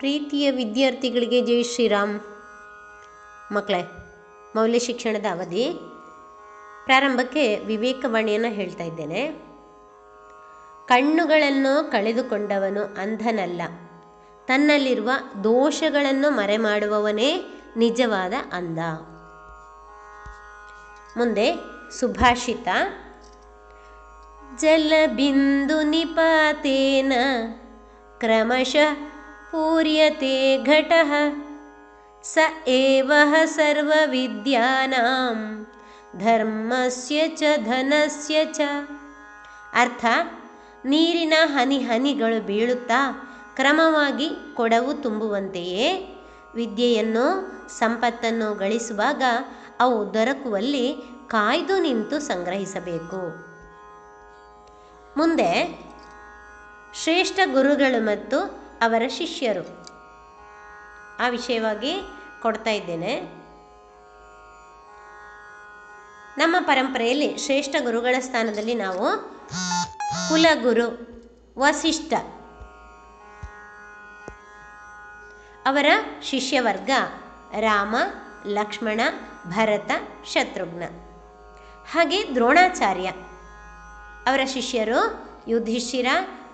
ಪ್ರೀತಿಯ ವಿದ್ಯಾರ್ಥಿಗಳಿಗೆ ಜೈ ಶ್ರೀರಾಮ್. ಮಕ್ಕಳೇ, ಮೌಲ್ಯ ಶಿಕ್ಷಣದ ಅವಧಿ. ಪ್ರಾರಂಭಕ್ಕೆ ವಿವೇಕವಾಣಿಯನ್ನು ಹೇಳ್ತಾ ಇದ್ದೇನೆ. ಕಣ್ಣುಗಳನ್ನು ಕಳೆದುಕೊಂಡವನು ಅಂಧನಲ್ಲ. ತನ್ನಲ್ಲಿರುವ ದೋಷಗಳನ್ನು ಮರೆಮಾಡುವವನೇ ನಿಜವಾದ ಅಂಧ. ಮುಂದೆ ಸುಭಾಷಿತ. ಜಲಬಿಂದು ನಿಪಾತೇನ ಕ್ರಮಶಃ ಪೂರ್ಯತೆ ಘಟಃ ಸ ಏವ ಸರ್ವವಿದ್ಯಾನಾಂ ಧರ್ಮಸ್ಯ ಚ ಧನಸ್ಯ ಚ. ಅರ್ಥ? ನೀರಿನ ಹನಿ ಹನಿಗಳು ಬೀಳುತ್ತಾ ಕ್ರಮವಾಗಿ ಕೊಡವು ತುಂಬುವಂತೆಯೇ. ವಿದ್ಯೆಯನ್ನು, ಸಂಪತ್ತನ್ನು ಗಳಿಸುವಾಗ ಅವು ದೊರಕುವಲ್ಲಿ ಕಾಯ್ದು ನಿಂತು ಸಂಗ್ರಹಿಸಬೇಕು. ಮುಂದೆ ಶ್ರೇಷ್ಠ ಗುರುಗಳು ಮತ್ತು ಅವರ ಶಿಷ್ಯರು. ಆ ವಿಷಯವಾಗಿ ಕೊಡ್ತಾ ಇದ್ದೇನೆ. ನಮ್ಮ ಪರಂಪರೆಯಲ್ಲಿ ಶ್ರೇಷ್ಠ ಗುರುಗಳ ಸ್ಥಾನದಲ್ಲಿ ನಾವು ಕುಲಗುರು ವಸಿಷ್ಠ ಅವರ ಶಿಷ್ಯವರ್ಗ ರಾಮ, ಲಕ್ಷ್ಮಣ, ಭರತ, ಶತ್ರುಘ್ನ. ಹಾಗೆ ದ್ರೋಣಾಚಾರ್ಯ ಅವರ ಶಿಷ್ಯರು ಯುಧಿಷ್ಠಿರ,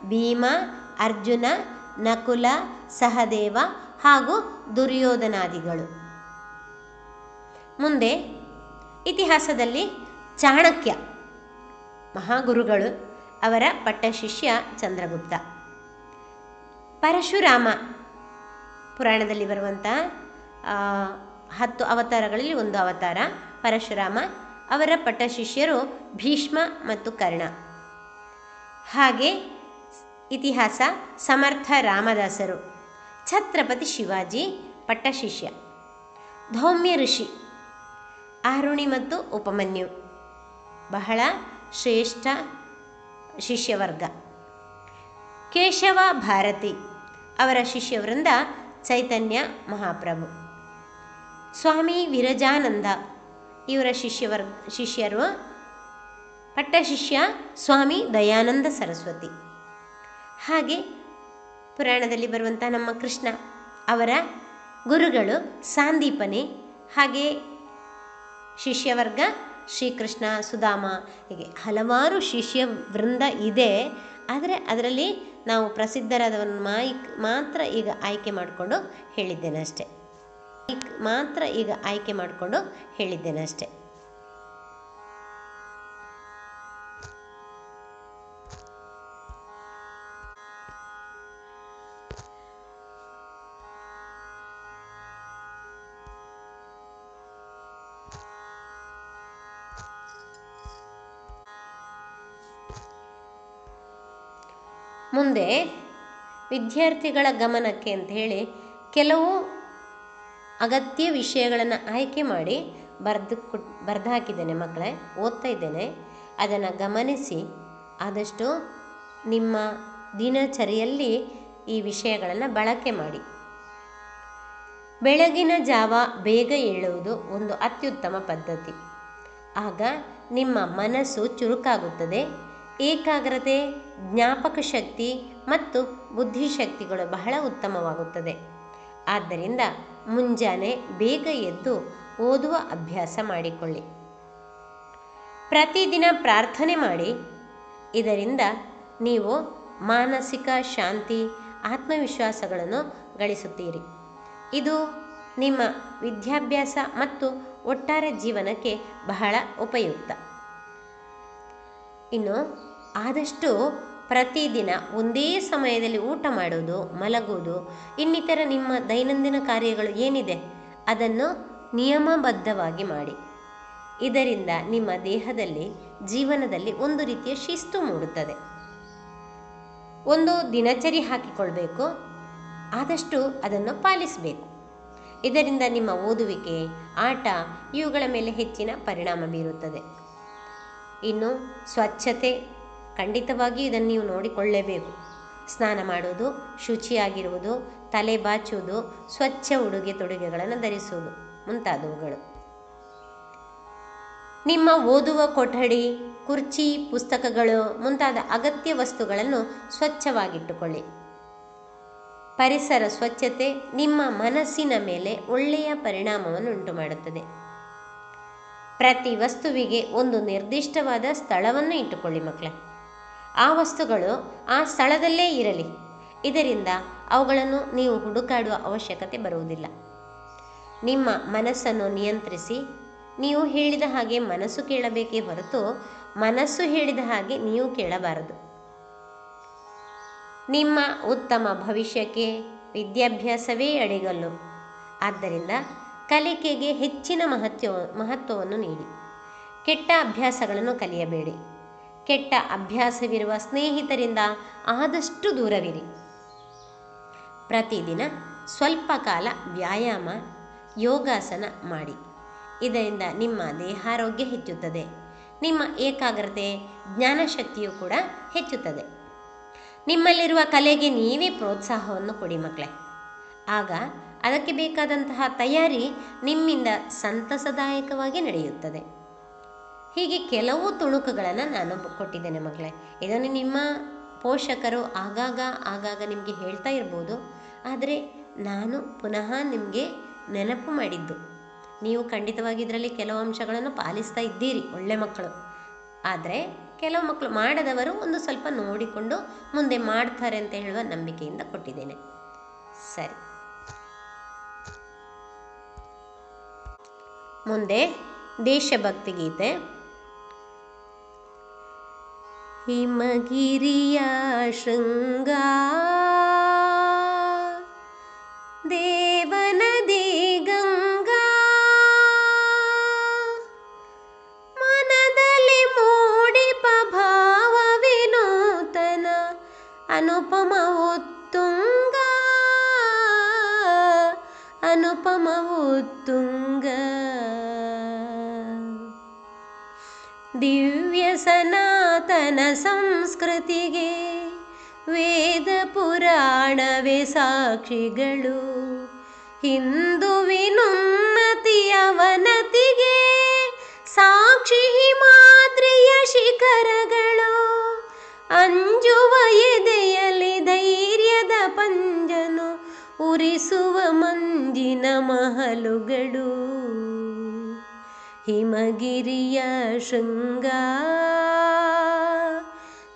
ಭೀಮ, ಅರ್ಜುನ ನಕುಲ, ಸಹದೇವ ಹಾಗೂ ದುರ್ಯೋಧನಾದಿಗಳು. ಮುಂದೆ ಇತಿಹಾಸದಲ್ಲಿ ಚಾಣಕ್ಯ ಮಹಾಗುರುಗಳು ಅವರ ಪಟ್ಟಶಿಷ್ಯ ಚಂದ್ರಗುಪ್ತ. ಪರಶುರಾಮ ಪುರಾಣದಲ್ಲಿ ಬರುವಂಥ ಹತ್ತು ಅವತಾರಗಳಲ್ಲಿ ಒಂದು ಅವತಾರ ಪರಶುರಾಮ. ಅವರ ಪಟ್ಟಶಿಷ್ಯರು ಭೀಷ್ಮ ಮತ್ತು ಕರ್ಣ. ಹಾಗೆ ಇತಿಹಾಸ ಸಮರ್ಥ ರಾಮದಾಸರು. ಛತ್ರಪತಿ ಶಿವಾಜಿ ಪಟ್ಟಶಿಷ್ಯ. ಧೌಮ್ಯ ಋಷಿ. ಆರುಣಿ ಮತ್ತು ಉಪಮನ್ಯು. ಬಹಳ ಶ್ರೇಷ್ಠ ಶಿಷ್ಯವರ್ಗ. ಕೇಶವ ಭಾರತಿ ಅವರ ಶಿಷ್ಯವೃಂದ ಚೈತನ್ಯ ಮಹಾಪ್ರಭು. ಸ್ವಾಮಿ ವಿರಜಾನಂದ ಇವರ ಶಿಷ್ಯವರ್ಗ ಶಿಷ್ಯರು ಪಟ್ಟಶಿಷ್ಯ ಸ್ವಾಮಿ ದಯಾನಂದ ಸರಸ್ವತಿ. ಹಾಗೆ ಪುರಾಣದಲ್ಲಿ ಬರುವಂಥ ನಮ್ಮ ಕೃಷ್ಣ ಅವರ ಗುರುಗಳು ಸಾಂದೀಪನಿ, ಹಾಗೆ ಶಿಷ್ಯವರ್ಗ ಶ್ರೀಕೃಷ್ಣ, ಸುಧಾಮ, ಹೀಗೆ ಹಲವಾರು ಶಿಷ್ಯ ವೃಂದ ಇದೆ. ಆದರೆ ಅದರಲ್ಲಿ ನಾವು ಪ್ರಸಿದ್ಧರಾದವನ್ನು ಮಾಯಿಕ್ ಮಾತ್ರ ಈಗ ಆಯ್ಕೆ ಮಾಡಿಕೊಂಡು ಹೇಳಿದ್ದೇನೆ ಅಷ್ಟೆ ಮಾತ್ರ ಈಗ ಆಯ್ಕೆ ಮಾಡಿಕೊಂಡು ಹೇಳಿದ್ದೇನೆ ಅಷ್ಟೆ ಮುಂದೆ ವಿದ್ಯಾರ್ಥಿಗಳ ಗಮನಕ್ಕೆ ಅಂತ ಹೇಳಿ ಕೆಲವು ಅಗತ್ಯ ವಿಷಯಗಳನ್ನು ಆಯ್ಕೆ ಮಾಡಿ ಬರೆದು ಕೊಟ್ಟು ಬರೆದು ಹಾಕಿದ್ದೇನೆ ಮಕ್ಕಳೇ, ಓದ್ತಾ ಇದ್ದೇನೆ. ಅದನ್ನು ಗಮನಿಸಿ ಆದಷ್ಟು ನಿಮ್ಮ ದಿನಚರಿಯಲ್ಲಿ ಈ ವಿಷಯಗಳನ್ನು ಬಳಕೆ ಮಾಡಿ. ಬೆಳಗಿನ ಜಾವ ಬೇಗ ಏಳುವುದು ಒಂದು ಅತ್ಯುತ್ತಮ ಪದ್ಧತಿ. ಆಗ ನಿಮ್ಮ ಮನಸ್ಸು ಚುರುಕಾಗುತ್ತದೆ. ಏಕಾಗ್ರತೆ ಜ್ಞಾಪಕ ಶಕ್ತಿ ಮತ್ತು ಬುದ್ಧಿಶಕ್ತಿಗಳು ಬಹಳ ಉತ್ತಮವಾಗುತ್ತದೆ. ಆದ್ದರಿಂದ ಮುಂಜಾನೆ ಬೇಗ ಎದ್ದು ಓದುವ ಅಭ್ಯಾಸ ಮಾಡಿಕೊಳ್ಳಿ. ಪ್ರತಿದಿನ ಪ್ರಾರ್ಥನೆ ಮಾಡಿ. ಇದರಿಂದ ನೀವು ಮಾನಸಿಕ ಶಾಂತಿ, ಆತ್ಮವಿಶ್ವಾಸಗಳನ್ನು ಗಳಿಸುತ್ತೀರಿ. ಇದು ನಿಮ್ಮ ವಿದ್ಯಾಭ್ಯಾಸ ಮತ್ತು ಒಟ್ಟಾರೆ ಜೀವನಕ್ಕೆ ಬಹಳ ಉಪಯುಕ್ತ. ಇನ್ನು ಆದಷ್ಟು ಪ್ರತಿದಿನ ಒಂದೇ ಸಮಯದಲ್ಲಿ ಊಟ ಮಾಡೋದು ಮಲಗೋದು ಇನ್ನಿತರ ನಿಮ್ಮ ದೈನಂದಿನ ಕಾರ್ಯಗಳು ಏನಿದೆ ಅದನ್ನು ನಿಯಮಬದ್ಧವಾಗಿ ಮಾಡಿ. ಇದರಿಂದ ನಿಮ್ಮ ದೇಹದಲ್ಲಿ, ಜೀವನದಲ್ಲಿ ಒಂದು ರೀತಿಯ ಶಿಸ್ತು ಮೂಡುತ್ತದೆ. ಒಂದು ದಿನಚರಿ ಹಾಕಿಕೊಳ್ಬೇಕು, ಆದಷ್ಟು ಅದನ್ನು ಪಾಲಿಸಬೇಕು. ಇದರಿಂದ ನಿಮ್ಮ ಓದುವಿಕೆ, ಆಟ ಇವುಗಳ ಮೇಲೆ ಹೆಚ್ಚಿನ ಪರಿಣಾಮ ಬೀರುತ್ತದೆ. ಇನ್ನು ಸ್ವಚ್ಛತೆ ಖಂಡಿತವಾಗಿ ಇದನ್ನು ನೀವು ನೋಡಿಕೊಳ್ಳಲೇಬೇಕು ಸ್ನಾನ ಮಾಡುವುದು, ಶುಚಿಯಾಗಿರುವುದು, ತಲೆ ಬಾಚುವುದು, ಸ್ವಚ್ಛ ಉಡುಗೆ ತೊಡುಗೆಗಳನ್ನು ಧರಿಸುವುದು ಮುಂತಾದವುಗಳು. ನಿಮ್ಮ ಓದುವ ಕೊಠಡಿ, ಕುರ್ಚಿ, ಪುಸ್ತಕಗಳು ಮುಂತಾದ ಅಗತ್ಯ ವಸ್ತುಗಳನ್ನು ಸ್ವಚ್ಛವಾಗಿಟ್ಟುಕೊಳ್ಳಿ. ಪರಿಸರ ಸ್ವಚ್ಛತೆ ನಿಮ್ಮ ಮನಸ್ಸಿನ ಮೇಲೆ ಒಳ್ಳೆಯ ಪರಿಣಾಮವನ್ನು ಉಂಟು ಮಾಡುತ್ತದೆ ಪ್ರತಿ ವಸ್ತುವಿಗೆ ಒಂದು ನಿರ್ದಿಷ್ಟವಾದ ಸ್ಥಳವನ್ನು ಇಟ್ಟುಕೊಳ್ಳಿ ಮಕ್ಕಳೇ. ಆ ವಸ್ತುಗಳು ಆ ಸ್ಥಳದಲ್ಲೇ ಇರಲಿ. ಇದರಿಂದ ಅವುಗಳನ್ನು ನೀವು ಹುಡುಕಾಡುವ ಅವಶ್ಯಕತೆ ಬರುವುದಿಲ್ಲ. ನಿಮ್ಮ ಮನಸ್ಸನ್ನು ನಿಯಂತ್ರಿಸಿ, ನೀವು ಹೇಳಿದ ಹಾಗೆ ಮನಸ್ಸು ಕೇಳಬೇಕೇ ಹೊರತು ಮನಸ್ಸು ಹೇಳಿದ ಹಾಗೆ ನೀವು ಕೇಳಬಾರದು. ನಿಮ್ಮ ಉತ್ತಮ ಭವಿಷ್ಯಕ್ಕೆ ವಿದ್ಯಾಭ್ಯಾಸವೇ ಅಡಿಗಲ್ಲು. ಆದ್ದರಿಂದ ಕಲಿಕೆಗೆ ಹೆಚ್ಚಿನ ಮಹತ್ವ ಮಹತ್ವವನ್ನು ನೀಡಿ. ಕೆಟ್ಟ ಅಭ್ಯಾಸಗಳನ್ನು ಕಲಿಯಬೇಡಿ. ಕೆಟ್ಟ ಅಭ್ಯಾಸವಿರುವ ಸ್ನೇಹಿತರಿಂದ ಆದಷ್ಟು ದೂರವಿರಿ. ಪ್ರತಿದಿನ ಸ್ವಲ್ಪ ಕಾಲ ವ್ಯಾಯಾಮ, ಯೋಗಾಸನ ಮಾಡಿ. ಇದರಿಂದ ನಿಮ್ಮ ದೇಹಾರೋಗ್ಯ ಹೆಚ್ಚುತ್ತದೆ. ನಿಮ್ಮ ಏಕಾಗ್ರತೆ, ಜ್ಞಾನಶಕ್ತಿಯು ಕೂಡ ಹೆಚ್ಚುತ್ತದೆ. ನಿಮ್ಮಲ್ಲಿರುವ ಕಲೆಗೆ ನೀವೇ ಪ್ರೋತ್ಸಾಹವನ್ನು ಕೊಡಿ ಮಕ್ಕಳೇ. ಆಗ ಅದಕ್ಕೆ ಬೇಕಾದಂತಹ ತಯಾರಿ ನಿಮ್ಮಿಂದ ಸಂತಸದಾಯಕವಾಗಿ ನಡೆಯುತ್ತದೆ. ಹೀಗೆ ಕೆಲವು ತುಣುಕುಗಳನ್ನು ನಾನು ಕೊಟ್ಟಿದ್ದೇನೆ ಮಕ್ಕಳೇ ಇದನ್ನು ನಿಮ್ಮ ಪೋಷಕರು ಆಗಾಗ ಆಗಾಗ ನಿಮಗೆ ಹೇಳ್ತಾ ಇರ್ಬೋದು. ಆದರೆ ನಾನು ಪುನಃ ನಿಮಗೆ ನೆನಪು ಮಾಡಿದ್ದು. ನೀವು ಖಂಡಿತವಾಗಿ ಇದರಲ್ಲಿ ಕೆಲವು ಅಂಶಗಳನ್ನು ಪಾಲಿಸ್ತಾ ಇದ್ದೀರಿ, ಒಳ್ಳೆ ಮಕ್ಕಳು. ಆದರೆ ಕೆಲವು ಮಕ್ಕಳು ಮಾಡದವರು ಒಂದು ಸ್ವಲ್ಪ ನೋಡಿಕೊಂಡು ಮುಂದೆ ಮಾಡ್ತಾರೆ ಅಂತ ಹೇಳುವ ನಂಬಿಕೆಯಿಂದ ಕೊಟ್ಟಿದ್ದೇನೆ. ಸರಿ. ಮುಂದೆ ದೇಶಭಕ್ತಿ ಗೀತೆ. हिमगिरिया शृङ्गा देवनदी गङ्गा। मनदलि मूडिपभावविनूतन अनुपम उत्तुङ्गतुङ्ग ದಿವ್ಯ ಸನಾತನ ಸಂಸ್ಕೃತಿಗೆ ವೇದ ಪುರಾಣವೇ ಸಾಕ್ಷಿಗಳು. ಹಿಂದುವಿನುನ್ನತಿಯ ಅವನತಿಗೆ ಸಾಕ್ಷಿ ಹಿಮಾದ್ರಿಯ ಶಿಖರಗಳು. ಅಂಜುವ ಎದೆಯಲ್ಲಿ ಧೈರ್ಯದ ಪಂಜನು ಉರಿಸುವ ಮಂಜಿನ ಮಹಲುಗಳು. ಹಿಮಗಿರಿಯ ಶೃಂಗ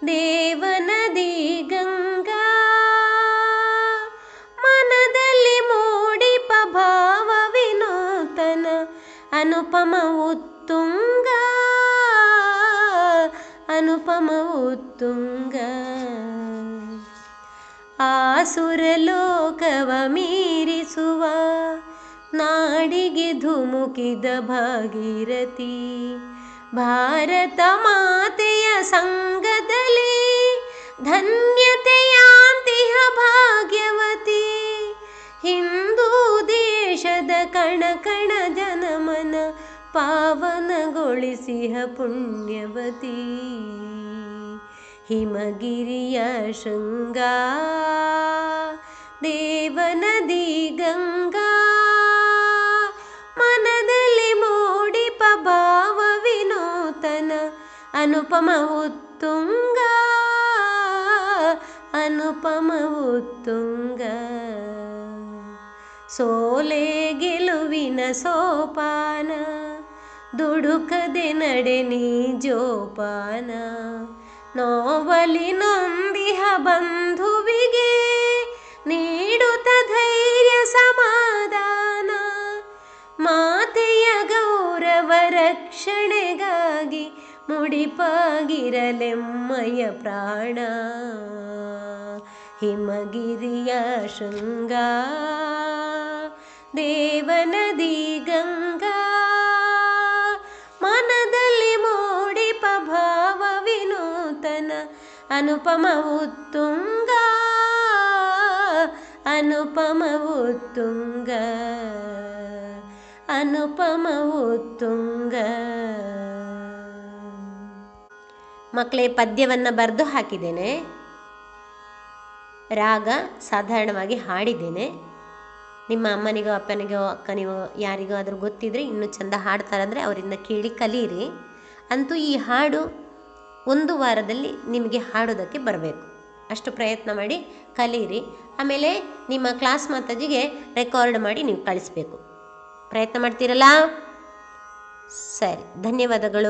ದೇವನದಿ ಗಂಗಾ ಮನದಲ್ಲಿ ಮೂಡಿ ಪಭಾವ ವಿನೂತನ ಅನುಪಮ ಉತ್ತುಂಗ ಅನುಪಮ ಉತ್ತುಂಗ. ಆಸುರಲೋಕವ ಮೀರಿಸುವ ನಾಡಿಗೆ ಧುಮುಕಿದ ಭಾಗೀರಥಿ ಭಾರತ ಮಾತೆಯ ಸಂಗದಲ್ಲಿ ಧನ್ಯತೆಯಾಂತಿಹ ಭಾಗ್ಯವತಿ ಹಿಂದೂ ದೇಶದ ಕಣ ಕಣ ಜನಮನ ಪಾವನಗೊಳಿಸಿಹ ಪುಣ್ಯವತಿ ಹಿಮಗಿರಿಯ ಶೃಂಗ ದೇವನದಿ ಗಂಗಾ ಅನುಪಮ ಉತ್ತುಂಗ ಅನುಪಮ ಉತ್ತುಂಗ ಸೋಲೆ ಗೆಲುವಿನ ಸೋಪಾನ ದುಡುಕದೆ ನಡೆನಿ ಜೋಪಾನ. ನೋವಲಿ ನೊಂದಿಹ ಬಂಧುವಿಗೆ ಮುಡಿಪಾಗಿರಲೆಮ್ಮಯ ಪ್ರಾಣ. ಹಿಮಗಿರಿಯ ಶೃಂಗ. ದೇವನದಿ ಗಂಗಾ. ಮನದಲ್ಲಿ ಮೂಡಿಪ ಭಾವ ವಿನೂತನ ಅನುಪಮ ಉತ್ತುಂಗ ಅನುಪಮ ಉತ್ತುಂಗ ಅನುಪಮ ಉತ್ತುಂಗ ಮಕ್ಕಳೇ, ಪದ್ಯವನ್ನು ಬರೆದು ಹಾಕಿದ್ದೇನೆ. ರಾಗ ಸಾಧಾರಣವಾಗಿ ಹಾಡಿದ್ದೇನೆ. ನಿಮ್ಮ ಅಮ್ಮನಿಗೋ, ಅಪ್ಪನಿಗೋ, ಅಕ್ಕನಿಗೋ, ಯಾರಿಗೋ ಆದರೂ ಗೊತ್ತಿದ್ರೆ ಇನ್ನೂ ಚಂದ ಹಾಡ್ತಾರಂದರೆ ಅವರಿಂದ ಕೇಳಿ ಕಲೀರಿ. ಅಂತೂ ಈ ಹಾಡು ಒಂದು ವಾರದಲ್ಲಿ ನಿಮಗೆ ಹಾಡೋದಕ್ಕೆ ಬರಬೇಕು. ಅಷ್ಟು ಪ್ರಯತ್ನ ಮಾಡಿ ಕಲೀರಿ. ಆಮೇಲೆ ನಿಮ್ಮ ಕ್ಲಾಸ್ ಮಾತಾಜಿಗೆ ರೆಕಾರ್ಡ್ ಮಾಡಿ ನೀವು ಕಳಿಸ್ಬೇಕು. ಪ್ರಯತ್ನ ಮಾಡ್ತೀರಲ್ಲ? ಸರಿ, ಧನ್ಯವಾದಗಳು.